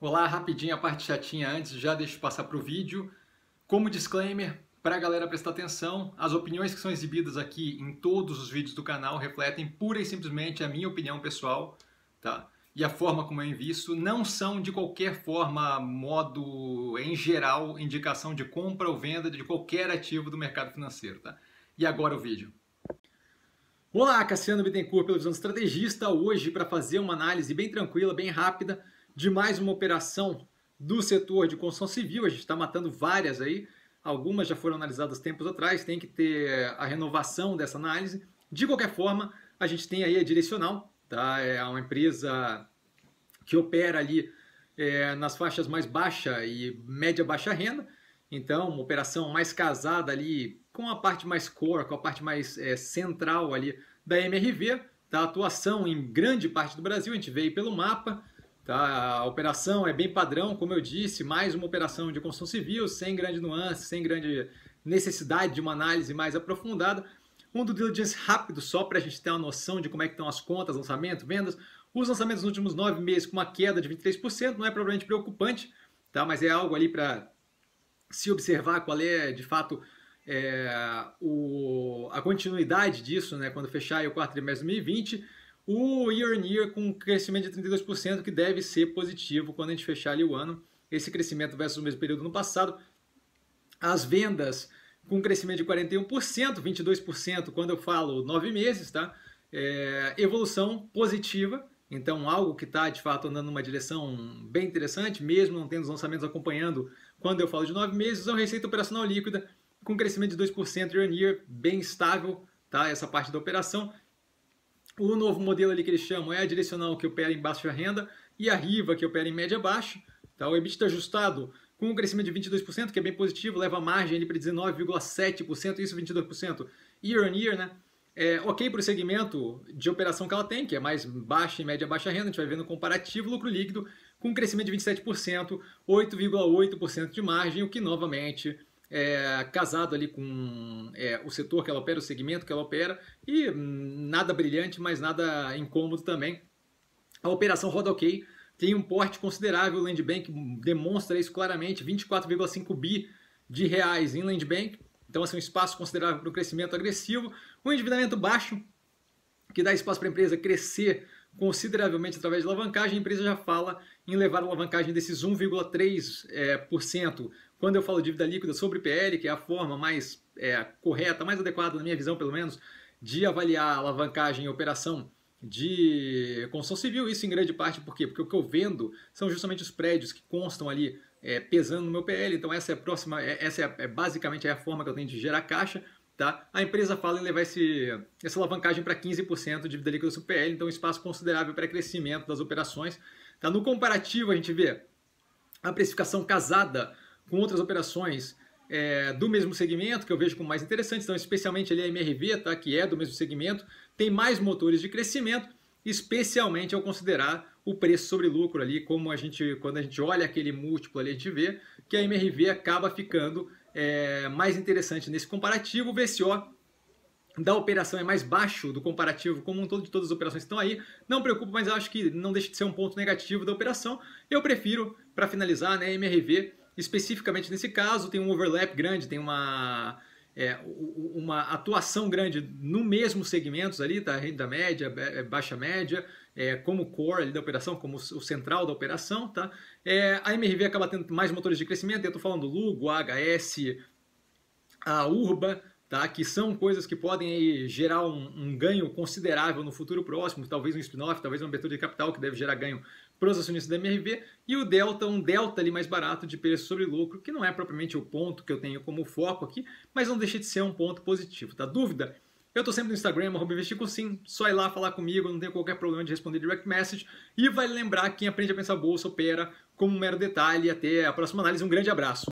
Olá, rapidinho a parte chatinha antes, já deixo passar para o vídeo. Como disclaimer, para a galera prestar atenção, as opiniões que são exibidas aqui em todos os vídeos do canal refletem pura e simplesmente a minha opinião pessoal, tá? E a forma como eu invisto não são de qualquer forma, modo, em geral, indicação de compra ou venda de qualquer ativo do mercado financeiro, tá? E agora o vídeo. Olá, Cassiano Bittencourt, pelo Visão Estrategista, hoje para fazer uma análise bem tranquila, bem rápida, de mais uma operação do setor de construção civil. A gente está matando várias aí, algumas já foram analisadas tempos atrás, tem que ter a renovação dessa análise. De qualquer forma, a gente tem aí a Direcional, tá? é uma empresa que opera ali é, nas faixas mais baixa e média baixa renda. Então, uma operação mais casada ali com a parte mais core, com a parte mais é, central ali da MRV, tá? atuação em grande parte do Brasil, a gente veio pelo mapa, Tá? A operação é bem padrão, como eu disse, mais uma operação de construção civil, sem grande nuance, sem grande necessidade de uma análise mais aprofundada. Um do diligence rápido, só para a gente ter uma noção de como é que estão as contas, lançamento, vendas. Os lançamentos nos últimos nove meses com uma queda de 23%, não é provavelmente preocupante, tá? mas é algo ali para se observar qual é, de fato, é, o, a continuidade disso, né, quando fechar o quarto trimestre de 2020 o year on year com um crescimento de 32%, que deve ser positivo quando a gente fechar ali o ano. Esse crescimento versus o mesmo período no passado. As vendas com um crescimento de 41%, 22% quando eu falo nove meses, tá? É, evolução positiva, então algo que está de fato andando numa direção bem interessante, mesmo não tendo os lançamentos acompanhando quando eu falo de nove meses, é uma receita operacional líquida com crescimento de 2% year on year, bem estável, tá? Essa parte da operação o novo modelo ali que eles chamam é a direcional que opera em baixa renda e a Riva que opera em média baixa. Tá? O EBITDA ajustado com um crescimento de 22%, que é bem positivo, leva a margem para 19,7%, isso 22% year on year, né? É, ok para o segmento de operação que ela tem, que é mais baixa e média baixa renda, a gente vai ver no comparativo lucro líquido com um crescimento de 27%, 8,8% de margem, o que novamente é, casado ali com é, o setor que ela opera, o segmento que ela opera, e hum, nada brilhante, mas nada incômodo também. A operação roda ok, tem um porte considerável, o Land Bank demonstra isso claramente, 24,5 bi de reais em Land Bank, então assim, um espaço considerável para um crescimento agressivo, um endividamento baixo, que dá espaço para a empresa crescer consideravelmente através de alavancagem, a empresa já fala em levar a alavancagem desses 1,3% é, quando eu falo dívida líquida sobre PL, que é a forma mais é, correta, mais adequada, na minha visão pelo menos, de avaliar a alavancagem e operação de construção civil, isso em grande parte por quê? Porque o que eu vendo são justamente os prédios que constam ali é, pesando no meu PL, então essa é a próxima, é, essa é, é, basicamente é a forma que eu tenho de gerar caixa, tá? A empresa fala em levar esse, essa alavancagem para 15% de dívida líquida sobre PL, então espaço considerável para crescimento das operações. Tá? No comparativo a gente vê a precificação casada com outras operações é, do mesmo segmento, que eu vejo como mais interessantes, então especialmente ali a MRV, tá, que é do mesmo segmento, tem mais motores de crescimento, especialmente ao considerar o preço sobre lucro ali, como a gente, quando a gente olha aquele múltiplo ali, a gente vê que a MRV acaba ficando é, mais interessante nesse comparativo, o VCO da operação é mais baixo do comparativo como um todo de todas as operações que estão aí. Não preocupa, mas acho que não deixa de ser um ponto negativo da operação. Eu prefiro, para finalizar, né, MRV Especificamente nesse caso, tem um overlap grande, tem uma, é, uma atuação grande no mesmo segmentos ali, tá? Renda média, baixa média, é, como core ali da operação, como o central da operação, tá? É, a MRV acaba tendo mais motores de crescimento, eu estou falando Lugo, HS, a Urba, tá? que são coisas que podem aí, gerar um, um, ganho considerável no futuro próximo, talvez um spin-off, talvez uma abertura de capital que deve gerar ganho para os acionistas da MRV, e o delta, um delta ali mais barato de preço sobre lucro, que não é propriamente o ponto que eu tenho como foco aqui, mas não deixa de ser um ponto positivo. Tá? Dúvida? Eu estou sempre no Instagram, arroba sim, só ir lá falar comigo, não tenho qualquer problema de responder direct message. E vai lembrar que quem aprende a pensar bolsa opera como um mero detalhe. Até a próxima análise, um grande abraço.